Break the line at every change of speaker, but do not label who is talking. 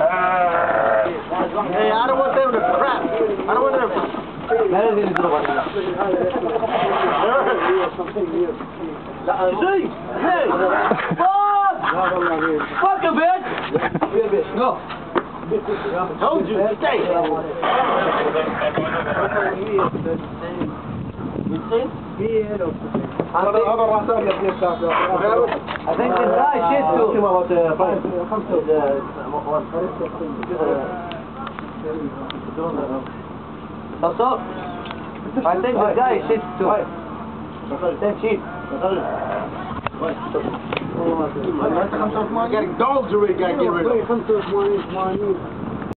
Hey, I don't want them to crap. I don't want them to...
See? Hey! Bob! Fuck a bitch! No.
Told you, stay!
You see?
I think...
too. كم وقت
That's up.
I think this guy
shit too. Then shit.
getting dogs already got to get rid of.